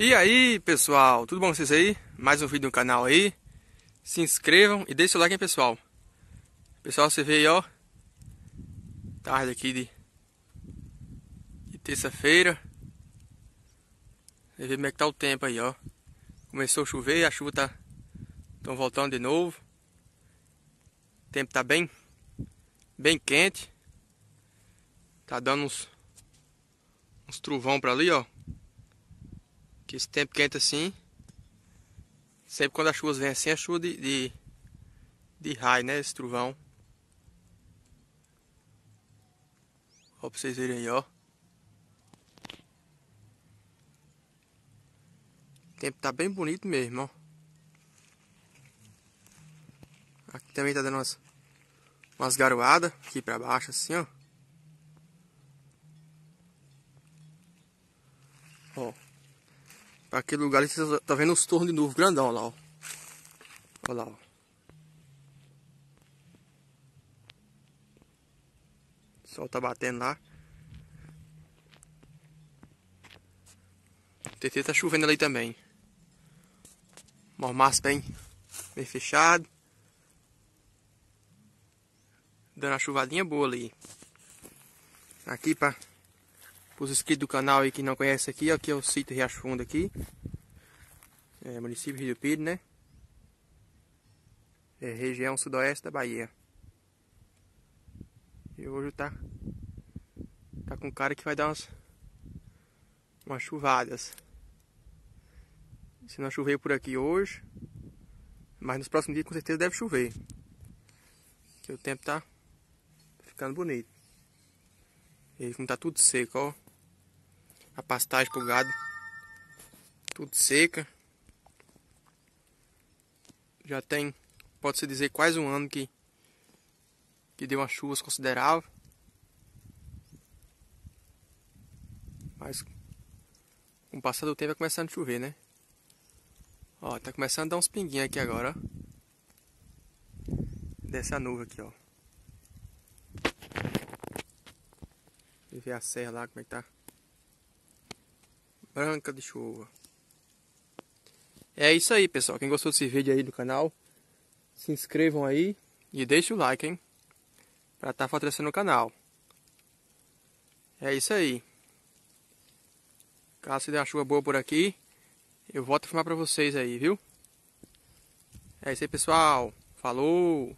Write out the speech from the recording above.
E aí pessoal, tudo bom com vocês aí? Mais um vídeo no canal aí. Se inscrevam e deixem o like hein pessoal. Pessoal, você vê aí ó. Tarde aqui de, de terça-feira. Você vê como é que tá o tempo aí ó. Começou a chover, a chuva tá Estão voltando de novo. O tempo tá bem Bem quente. Tá dando uns Uns trovão pra ali ó que esse tempo quente assim, sempre quando as chuvas vêm assim, é chuva de, de, de raio, né? Esse trovão. Ó, pra vocês verem aí, ó. O tempo tá bem bonito mesmo, ó. Aqui também tá dando umas, umas garoadas aqui pra baixo assim, ó. Ó. Pra aquele lugar ali, você tá vendo os tornos de novo, grandão lá, ó. Olha lá, ó. O sol tá batendo lá. TT tá chovendo ali também. Mormaço bem, bem fechado. Dando uma chuvadinha boa ali. Aqui pra os inscritos do canal aí que não conhece aqui, aqui é o sítio Riacho Fundo aqui. É, município Rio Pires, né? É, região sudoeste da Bahia. E hoje tá tá com cara que vai dar umas umas chuvadas. Se não chover por aqui hoje, mas nos próximos dias com certeza deve chover. Que o tempo tá ficando bonito. E como tá tudo seco, ó a pastagem pro gado. Tudo seca. Já tem, pode-se dizer, quase um ano que, que deu umas chuvas consideráveis. Mas com o passar do tempo vai começando a chover, né? Ó, tá começando a dar uns pinguinhos aqui agora, ó. Desce a nuvem aqui, ó. ver a serra lá, como é que tá branca de chuva. É isso aí, pessoal. Quem gostou desse vídeo aí do canal, se inscrevam aí e deixe o like, hein? Pra estar tá fortalecendo o canal. É isso aí. Caso se der uma chuva boa por aqui, eu volto a filmar pra vocês aí, viu? É isso aí, pessoal. Falou!